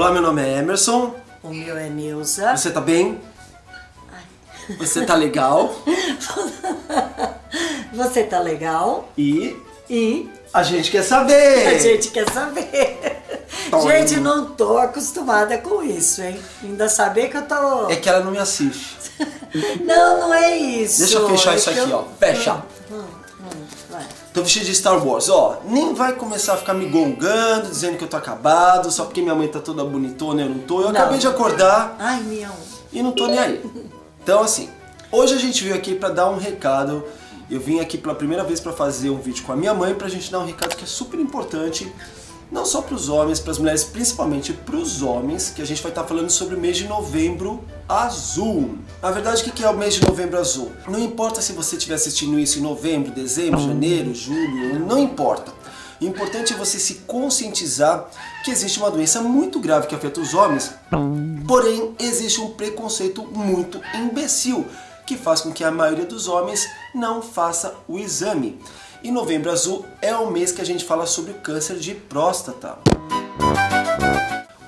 Olá, meu nome é Emerson. O meu é Neuza. Você tá bem? Você tá legal? Você tá legal? E E a gente quer saber. a gente quer saber. Tô Gente, não tô acostumada com isso, hein? Ainda saber que eu tô. É que ela não me assiste. Não, não é isso. Deixa eu fechar É isso aqui, eu- ó. Fecha. Hum, hum. Tô vestido de Star Wars, ó. Nem vai começar a ficar me gongando, dizendo que eu tô acabado, só porque minha mãe tá toda bonitona e eu não tô. Eu Não. acabei de acordar Ai, miau. e não tô nem aí. Então, assim, hoje a gente veio aqui pra dar um recado. Eu vim aqui pela primeira vez pra fazer um vídeo com a minha mãe pra gente dar um recado que é super importante, não só pros homens, pras mulheres, principalmente pros homens, que a gente vai estar falando sobre o mês de novembro azul. Na verdade, o que que é o mês de novembro azul? Não importa se você estiver assistindo isso em novembro, dezembro, janeiro, julho, não importa. O importante é você se conscientizar que existe uma doença muito grave que afeta os homens, porém existe um preconceito muito imbecil que faz com que a maioria dos homens não faça o exame. E novembro azul é o mês que a gente fala sobre o câncer de próstata.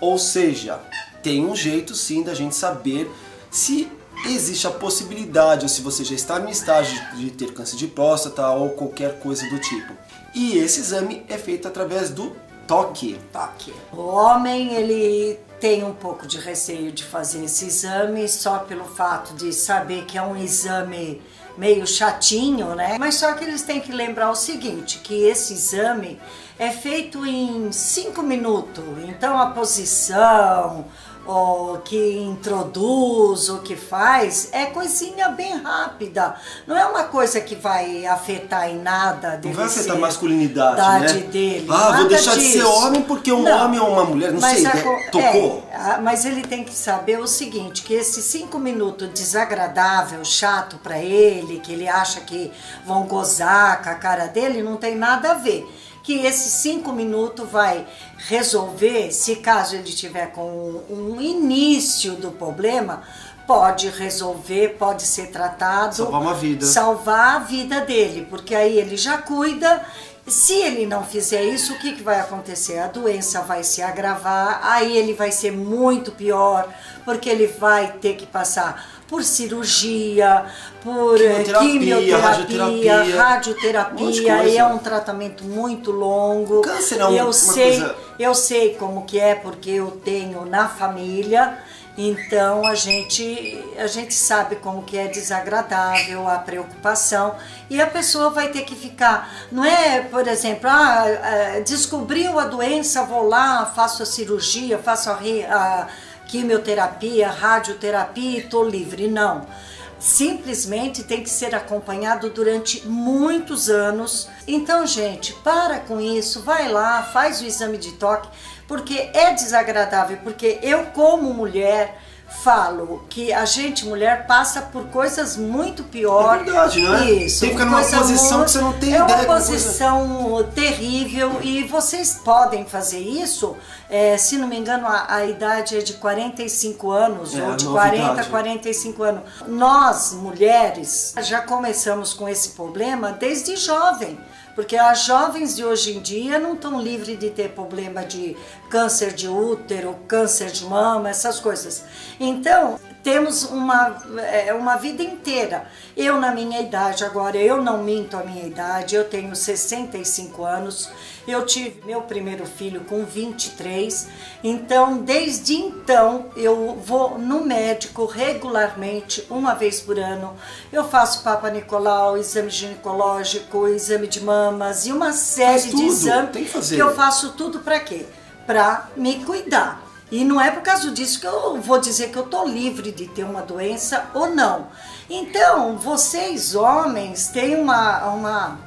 Ou seja, tem um jeito sim da gente saber se existe a possibilidade ou se você já está no estágio de ter câncer de próstata ou qualquer coisa do tipo. E esse exame é feito através do toque. Toque. O homem, ele tem um pouco de receio de fazer esse exame só pelo fato de saber que é um exame meio chatinho, né? Mas só que eles têm que lembrar o seguinte, que esse exame é feito em cinco minutos. Então a posição, o que introduz, o que faz, é coisinha bem rápida. Não é uma coisa que vai afetar em nada Não vai afetar a masculinidade, idade né? dele. Ah, vou nada deixar de ser disso. homem porque um Não. homem ou uma mulher, não sei, a né? co- tocou. é, mas ele tem que saber o seguinte, que esses cinco minutos desagradável, chato pra ele, que ele acha que vão gozar com a cara dele, não tem nada a ver. Que esses cinco minutos vai resolver, se caso ele tiver com um início do problema, pode resolver, pode ser tratado. Salvar uma vida. Salvar a vida dele, porque aí ele já cuida. Se ele não fizer isso, o que, que vai acontecer? A doença vai se agravar, aí ele vai ser muito pior, porque ele vai ter que passar por cirurgia, por eh, Quimioterapia, quimioterapia, radioterapia. Um radioterapia, é um tratamento muito longo. Câncer é um- eu uma sei, coisa- eu sei como que é, porque eu tenho na família, então a gente, a gente sabe como que é desagradável a preocupação e a pessoa vai ter que ficar, não é, por exemplo, ah, ah, descobriu a doença, vou lá, faço a cirurgia, faço a, a quimioterapia, radioterapia e tô livre. Não simplesmente tem que ser acompanhado durante muitos anos. Então, gente, para com isso, vai lá, faz o exame de toque, porque é desagradável, porque eu como mulher falo que a gente mulher passa por coisas muito pior. É verdade, não é? Isso. Tem que ficar numa posição muito- que você não tem é ideia uma que coisa- posição terrível e vocês podem fazer isso. é, se não me engano, a, a idade é de 45 anos É, ou a de novidade. 40, 45 anos. Nós, mulheres, já começamos com esse problema desde jovem. Porque as jovens de hoje em dia não estão livres de ter problema de câncer de útero, câncer de mama, essas coisas. Então, temos uma, é, uma vida inteira. Eu, na minha idade, agora eu não minto a minha idade, eu tenho 65 anos, eu tive meu primeiro filho com 23, então, desde então, eu vou no médico regularmente, uma vez por ano. Eu faço Papa Nicolau, exame ginecológico, exame de mamas e uma série de exames que fazer. eu faço tudo para quê? Para me cuidar. E não é por causa disso que eu vou dizer que eu tô livre de ter uma doença ou não. Então, vocês homens têm uma, uma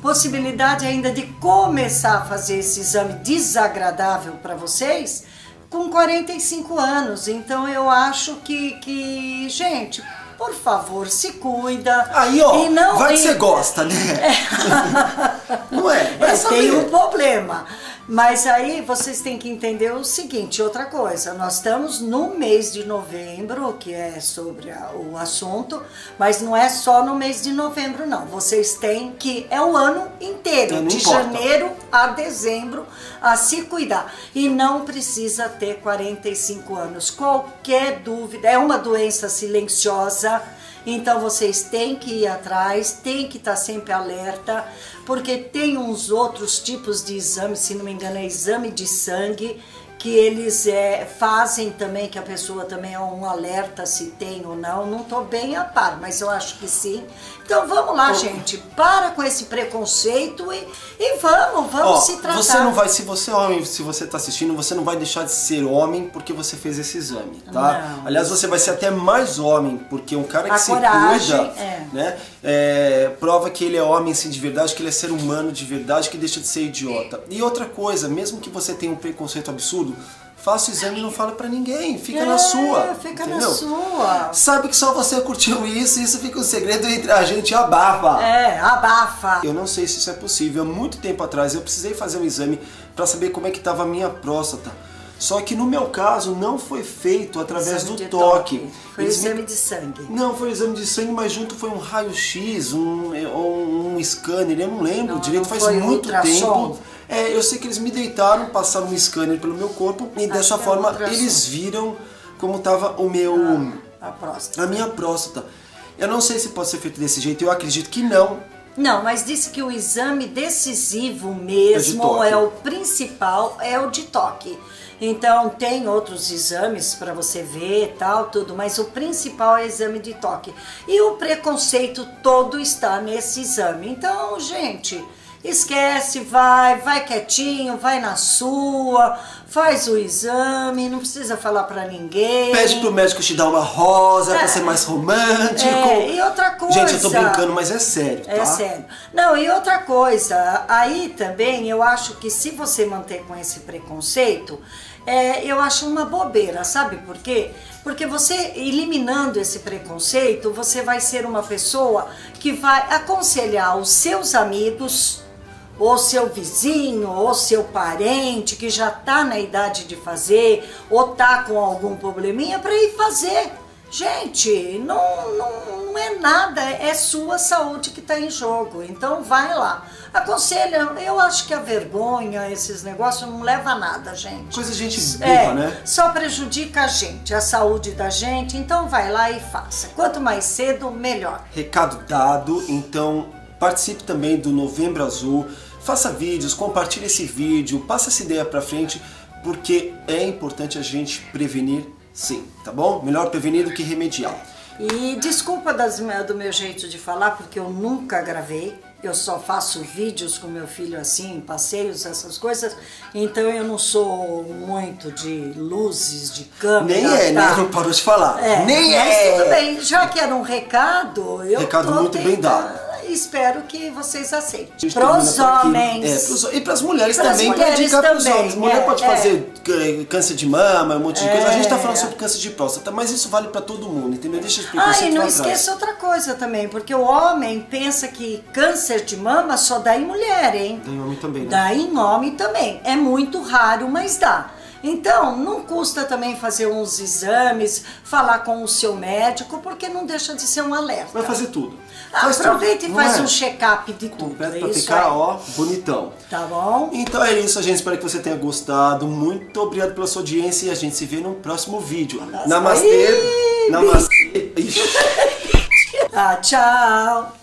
possibilidade ainda de começar a fazer esse exame desagradável para vocês com 45 anos. Então eu acho que, que gente, por favor, se cuida. Aí, ó, E não- vai que você gosta, né? não é? Vai É, tem um problema. Mas aí vocês têm que entender o seguinte, outra coisa, nós estamos no mês de novembro, que é sobre a, o assunto, mas não é só no mês de novembro não. Vocês têm que é o ano inteiro, Não de importa. janeiro a dezembro, a se cuidar. E não precisa ter 45 anos. Qualquer dúvida, é uma doença silenciosa. Então vocês têm que ir atrás, tem que estar sempre alerta, porque tem uns outros tipos de exame, se não me engano, é exame de sangue, que eles é, fazem também, que a pessoa também é um alerta se tem ou não. Não estou bem a par, mas eu acho que sim. Então vamos lá, gente, para com esse preconceito e, e vamos, vamos Ó, se tratar. você não vai, se você é homem, se você tá assistindo, você não vai deixar de ser homem porque você fez esse exame, tá? Não. Aliás, você vai ser até mais homem, porque um cara que A se coragem, cuida, é. né, é, prova que ele é homem assim de verdade, que ele é ser humano de verdade, que deixa de ser idiota. E outra coisa, mesmo que você tenha um preconceito absurdo, faça o exame e não fala pra ninguém, fica na É, sua, Fica na entendeu? sua. Sabe que só você curtiu isso, isso fica um segredo entre a gente, abafa. É, abafa. Eu não sei se isso é possível. Há muito tempo atrás eu precisei fazer um exame para saber como é que estava a minha próstata. Só que no meu caso não foi feito através Exame do de toque. Foi Eles me- exame de sangue. Não, foi exame de sangue, mas junto foi um raio-x, um, um, um scanner, eu não lembro Não, direito, não faz muito ultrassom? tempo. É, eu sei que eles me deitaram, passaram um scanner pelo meu corpo e dessa que é forma ultrassom. eles viram como estava o meu A próstata. a minha próstata. Eu não sei se pode ser feito desse jeito, eu acredito que não. Não, mas disse que o exame decisivo mesmo, toque. é o principal, é o de toque. Então tem outros exames para você ver e tal, tudo, mas o principal é o exame de toque. E o preconceito todo está nesse exame. Então, gente, esquece, vai, vai quietinho, vai na sua, faz o exame, não precisa falar para ninguém. Pede pro médico te dar uma rosa pra ser mais romântico. É, e outra coisa. Gente, eu tô brincando, mas é sério, tá? É sério. Não, e outra coisa, aí também eu acho que se você manter com esse preconceito, é, eu acho uma bobeira, sabe por quê? Porque você eliminando esse preconceito, você vai ser uma pessoa que vai aconselhar os seus amigos, ou seu vizinho, ou seu parente que já tá na idade de fazer, ou tá com algum probleminha para ir fazer. Gente, não, não, não é nada, é sua saúde que está em jogo. Então vai lá. Aconselha, eu acho que a vergonha, esses negócios, não leva a nada, gente. Coisa de gente burra, É, né? só prejudica a gente, a saúde da gente. Então vai lá e faça. Quanto mais cedo, melhor. Recado dado, então participe também do Novembro Azul. Faça vídeos, compartilhe esse vídeo, passa essa ideia pra frente, porque é importante a gente prevenir sim, tá bom? Melhor prevenir do que remediar. E desculpa das- do meu jeito de falar, porque eu nunca gravei. Eu só faço vídeos com meu filho assim, passeios, essas coisas. Então eu não sou muito de luzes, de câmera. Nem é, tá? né? Não parou de falar. É, Nem mas é. tudo bem, já que era um recado, eu Recado muito bem tentando- dado. Espero que vocês aceitem. Pros homens. É, pros- e pras mulheres Pras também, pra mulheres indicar pros também, homens. Mulher é, pode é. fazer câncer de mama, um monte de coisa. A gente tá falando É. sobre câncer de próstata, mas isso vale pra todo mundo, entendeu? Deixa esse Ah, preconceito e não esqueça outra coisa também, porque o homem pensa que câncer de mama só dá em mulher, hein? Tem homem também, né? Dá em homem também. É muito raro, mas dá. Então, não custa também fazer uns exames, falar com o seu médico, porque não deixa de ser um alerta. Vai fazer tudo. Faz Aproveita tudo, e faz é? um check-up de tudo. É pra ficar, aí. ó, bonitão. Tá bom? Então é isso, gente. Espero que você tenha gostado. Muito obrigado pela sua audiência e a gente se vê no próximo vídeo. Namastê. Namastê. Ah, tchau.